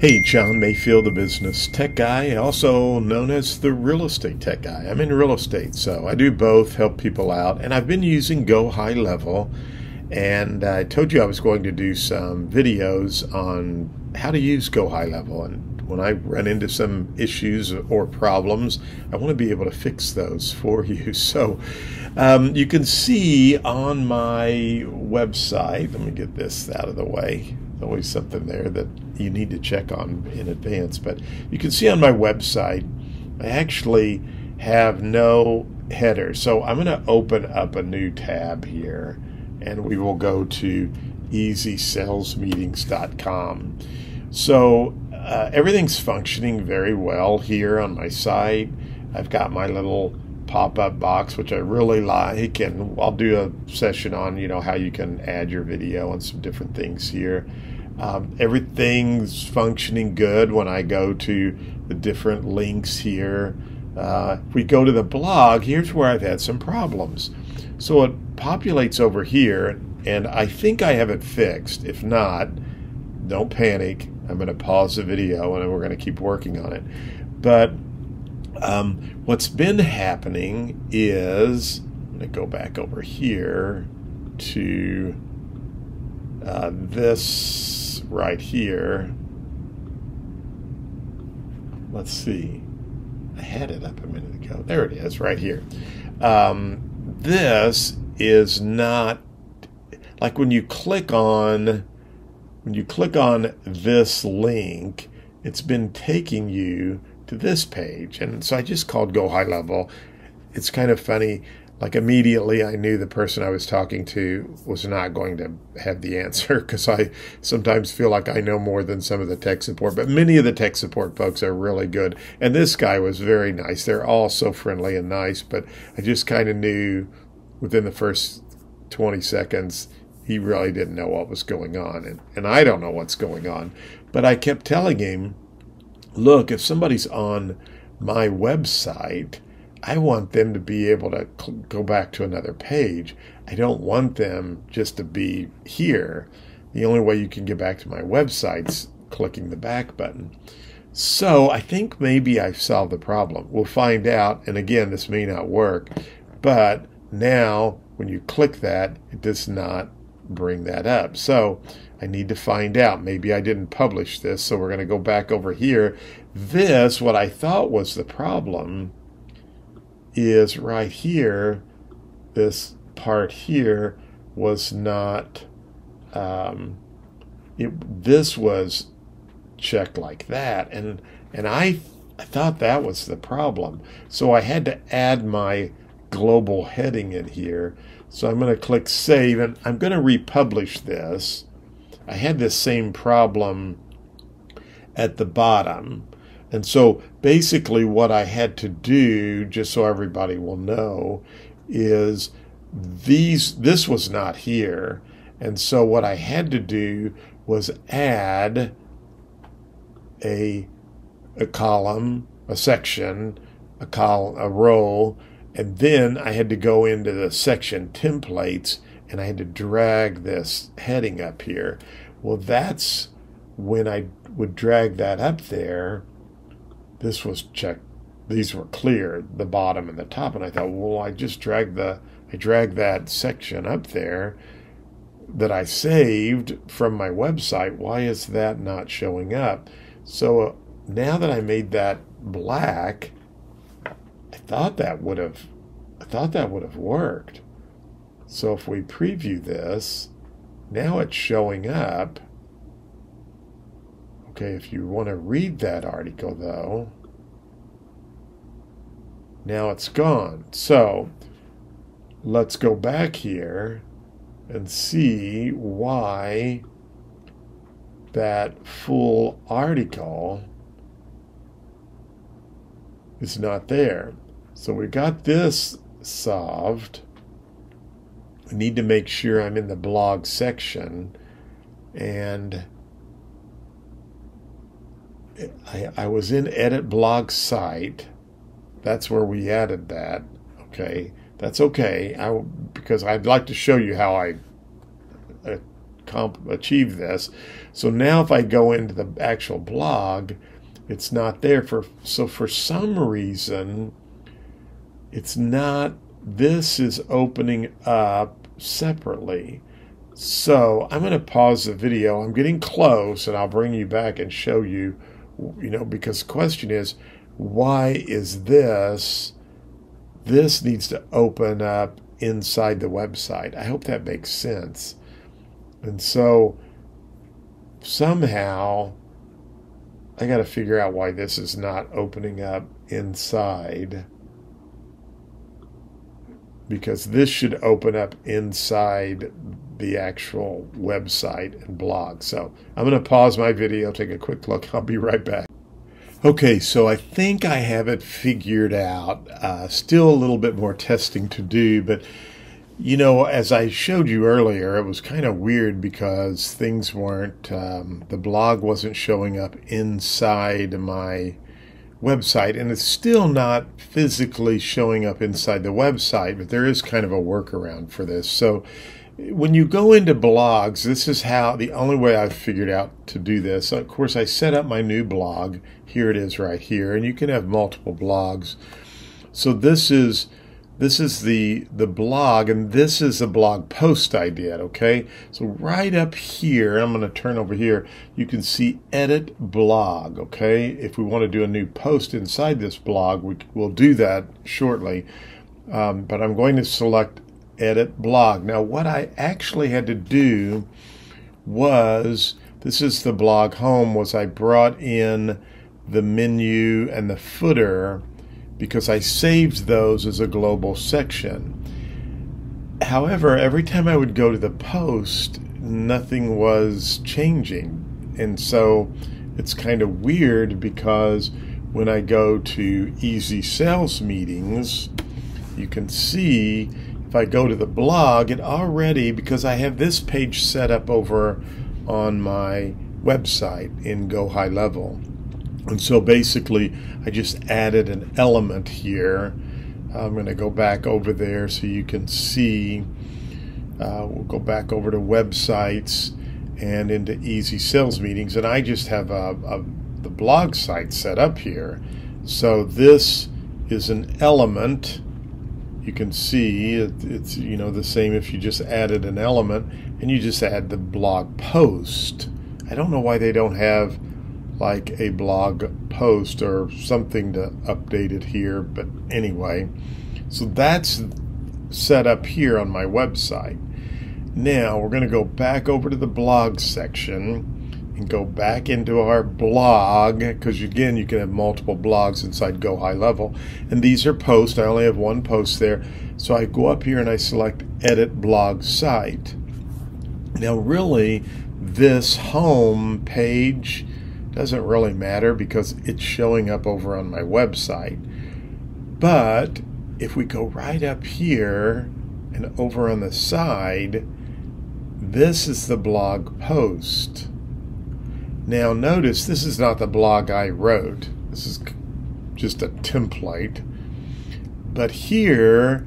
Hey, John Mayfield, the business tech guy, also known as the real estate tech guy. I'm in real estate, so I do both, help people out, and I've been using Go High Level. And I told you I was going to do some videos on how to use Go High Level. And when I run into some issues or problems, I want to be able to fix those for you. So um, you can see on my website, let me get this out of the way There's always something there that you need to check on in advance. But you can see on my website, I actually have no header. So I'm going to open up a new tab here and we will go to easysalesmeetings.com. So uh, everything's functioning very well here on my site. I've got my little pop-up box which I really like and I'll do a session on you know how you can add your video and some different things here um, everything's functioning good when I go to the different links here. Uh, if we go to the blog, here's where I've had some problems. So it populates over here, and I think I have it fixed. If not, don't panic. I'm going to pause the video and we're going to keep working on it. But um, what's been happening is, I'm going to go back over here to uh, this right here. Let's see. I had it up a minute ago. There it is, right here. Um, this is not like when you click on when you click on this link, it's been taking you to this page. And so I just called Go High Level. It's kind of funny like immediately I knew the person I was talking to was not going to have the answer because I sometimes feel like I know more than some of the tech support, but many of the tech support folks are really good. And this guy was very nice. They're all so friendly and nice, but I just kind of knew within the first 20 seconds he really didn't know what was going on. And, and I don't know what's going on. But I kept telling him, look, if somebody's on my website, I want them to be able to go back to another page. I don't want them just to be here. The only way you can get back to my website's clicking the back button. So I think maybe I've solved the problem. We'll find out. And again, this may not work, but now when you click that, it does not bring that up. So I need to find out. Maybe I didn't publish this, so we're going to go back over here. This, what I thought was the problem, is right here, this part here was not, um, it, this was checked like that. And, and I, I thought that was the problem. So I had to add my global heading in here. So I'm going to click save and I'm going to republish this. I had this same problem at the bottom. And so basically, what I had to do, just so everybody will know, is these this was not here. And so what I had to do was add a a column, a section, a column, a row, and then I had to go into the section templates and I had to drag this heading up here. Well, that's when I would drag that up there this was checked these were clear the bottom and the top and i thought well i just dragged the i dragged that section up there that i saved from my website. Why is that not showing up? So uh, now that i made that black i thought that would have i thought that would have worked. So if we preview this now it's showing up Okay, if you want to read that article, though, now it's gone. So let's go back here and see why that full article is not there. So we got this solved. I need to make sure I'm in the blog section and I, I was in edit blog site. That's where we added that. Okay, that's okay. I because I'd like to show you how I uh, achieve this. So now if I go into the actual blog, it's not there for so for some reason it's not this is opening up separately. So I'm going to pause the video. I'm getting close and I'll bring you back and show you, you know, because the question is, why is this, this needs to open up inside the website. I hope that makes sense. And so somehow I got to figure out why this is not opening up inside because this should open up inside the actual website and blog. So I'm going to pause my video, take a quick look. I'll be right back. Okay, so I think I have it figured out. Uh, still a little bit more testing to do, but you know, as I showed you earlier, it was kind of weird because things weren't, um, the blog wasn't showing up inside my website, and it's still not physically showing up inside the website, but there is kind of a workaround for this. So when you go into blogs, this is how the only way I've figured out to do this. Of course, I set up my new blog. Here it is right here, and you can have multiple blogs. So this is this is the the blog, and this is the blog post I did. Okay, so right up here, I'm going to turn over here. You can see edit blog. Okay, if we want to do a new post inside this blog, we will do that shortly. Um, but I'm going to select edit blog. Now, what I actually had to do was this is the blog home was I brought in the menu and the footer because I saved those as a global section. However, every time I would go to the post, nothing was changing. And so it's kind of weird because when I go to easy sales meetings, you can see if I go to the blog, it already, because I have this page set up over on my website in Go High Level. And so basically, I just added an element here. I'm going to go back over there so you can see. Uh, we'll go back over to websites and into easy sales meetings. And I just have a, a, the blog site set up here. So this is an element. You can see it, it's you know the same if you just added an element and you just add the blog post. I don't know why they don't have like a blog post or something to update it here. But anyway, so that's set up here on my website. Now we're going to go back over to the blog section and go back into our blog because again you can have multiple blogs inside go high level and these are posts i only have one post there so i go up here and i select edit blog site now really this home page doesn't really matter because it's showing up over on my website. But if we go right up here and over on the side, this is the blog post. Now notice this is not the blog I wrote. This is just a template. But here,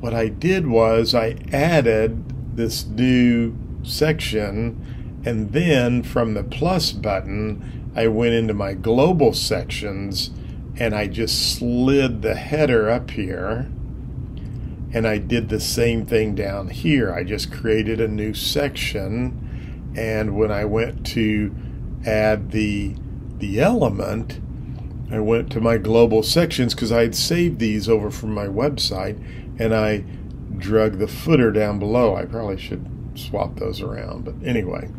what I did was I added this new section and then from the plus button, I went into my global sections and I just slid the header up here and I did the same thing down here. I just created a new section and when I went to add the the element I went to my global sections because I had saved these over from my website and I drug the footer down below. I probably should swap those around, but anyway.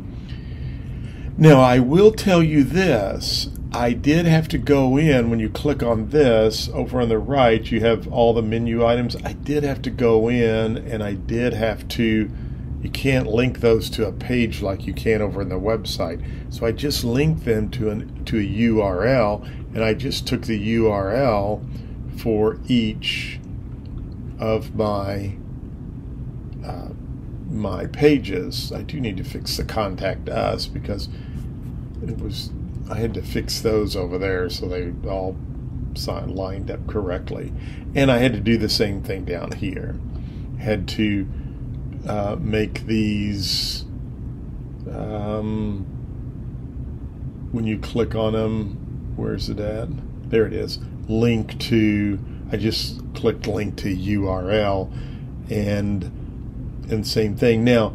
Now, I will tell you this. I did have to go in when you click on this over on the right, you have all the menu items. I did have to go in and I did have to, you can't link those to a page like you can over in the website. So I just linked them to, an, to a URL and I just took the URL for each of my uh, my pages. I do need to fix the contact us because it was I had to fix those over there so they all lined up correctly, and I had to do the same thing down here. Had to uh, make these Um, when you click on them, where's it at? There it is. Link to. I just clicked link to URL, and and same thing. Now,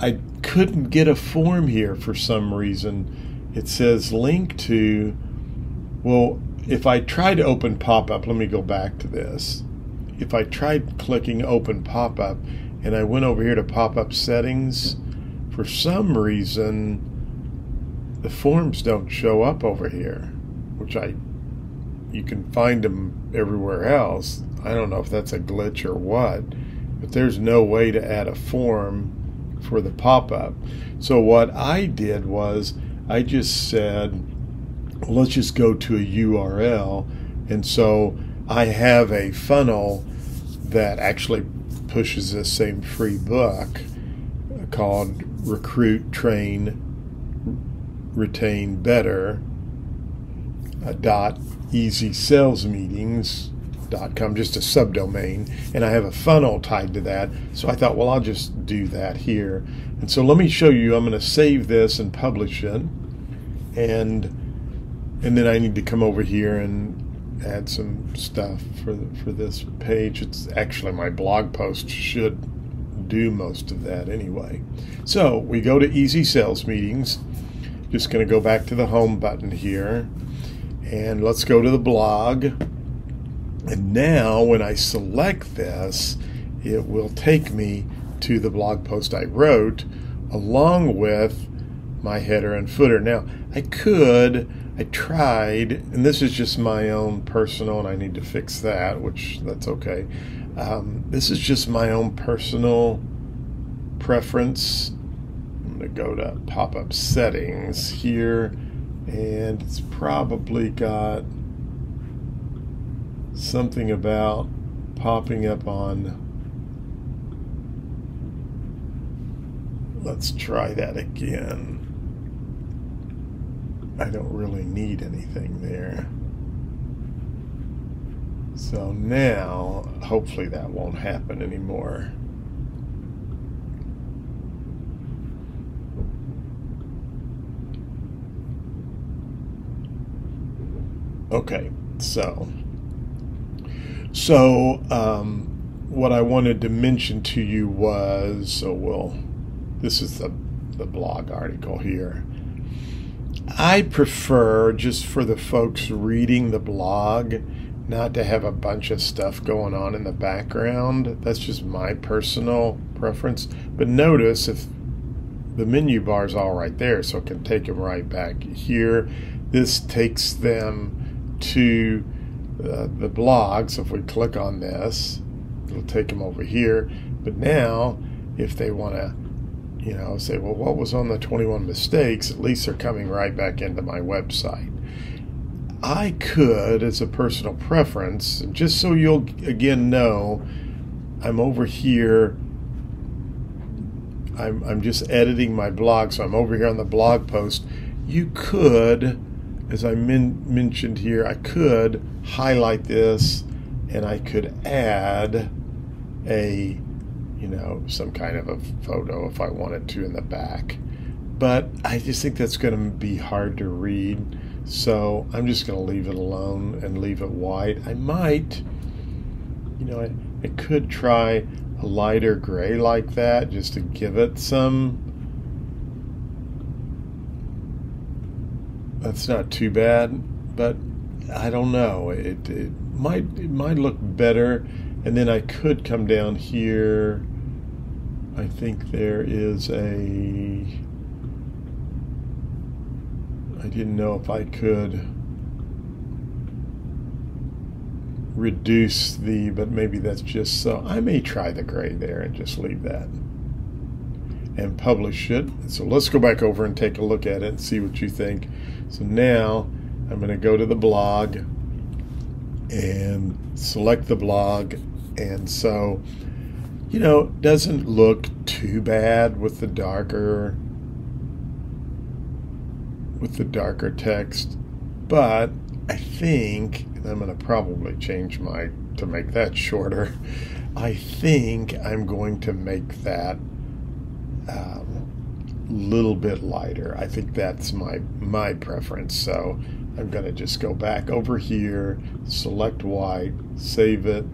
I couldn't get a form here for some reason. It says link to. Well, if I try to open pop up, let me go back to this. If I tried clicking open pop up and I went over here to pop up settings, for some reason the forms don't show up over here, which I you can find them everywhere else. I don't know if that's a glitch or what, but there's no way to add a form for the pop up. So what I did was I just said, let's just go to a URL. And so I have a funnel that actually pushes this same free book called Recruit, Train, Retain Better uh, dot easy sales meetings dot com just a subdomain. And I have a funnel tied to that. So I thought well I'll just do that here. And so let me show you I'm going to save this and publish it. And and then I need to come over here and add some stuff for the, for this page it's actually my blog post should do most of that anyway so we go to easy sales meetings just going to go back to the home button here and let's go to the blog. And now when I select this, it will take me to the blog post I wrote along with my header and footer. Now, I could, I tried, and this is just my own personal, and I need to fix that, which that's okay. Um, this is just my own personal preference. I'm going to go to pop up settings here and it's probably got something about popping up on let's try that again I don't really need anything there so now hopefully that won't happen anymore Okay, so so um, what I wanted to mention to you was so well, this is the the blog article here. I prefer just for the folks reading the blog not to have a bunch of stuff going on in the background. That's just my personal preference. But notice if the menu bar is all right there, so it can take them right back here. This takes them to uh, the blog. So if we click on this, it'll take them over here. But now, if they want to, you know, say, well, what was on the 21 mistakes, at least they're coming right back into my website. I could, as a personal preference, just so you'll again know, I'm over here. I'm, I'm just editing my blog, so I'm over here on the blog post. You could as I men- mentioned here, I could highlight this and I could add a, you know, some kind of a photo if I wanted to in the back. But I just think that's going to be hard to read. So I'm just going to leave it alone and leave it white. I might, you know, I, I could try a lighter gray like that just to give it some that's not too bad, but I don't know. It, it might it might look better, and then I could come down here. I think there is a. I didn't know if I could reduce the, but maybe that's just so. I may try the gray there and just leave that and publish it. So let's go back over and take a look at it and see what you think. So now I'm going to go to the blog and select the blog. And so, you know, doesn't look too bad with the darker with the darker text, but I think and I'm going to probably change my to make that shorter. I think I'm going to make that um, little bit lighter. I think that's my my preference. So I'm going to just go back over here, select white, save it,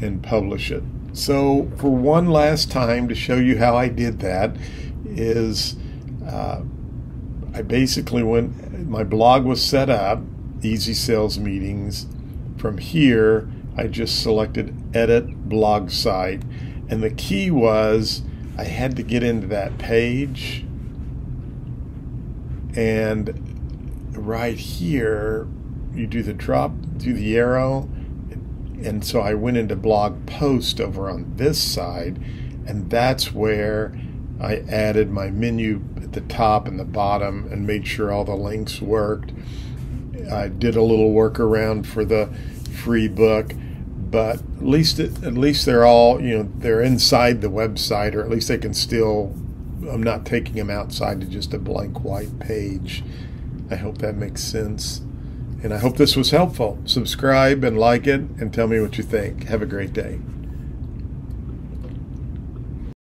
and publish it. So for one last time to show you how I did that is uh, I basically went, my blog was set up, Easy Sales Meetings. From here, I just selected Edit Blog Site. And the key was I had to get into that page. And right here, you do the drop, do the arrow. And so I went into blog post over on this side. And that's where I added my menu at the top and the bottom and made sure all the links worked. I did a little workaround for the free book, but at least it, at least they're all you know they're inside the website, or at least they can still. I'm not taking them outside to just a blank white page. I hope that makes sense. And I hope this was helpful. Subscribe and like it and tell me what you think. Have a great day.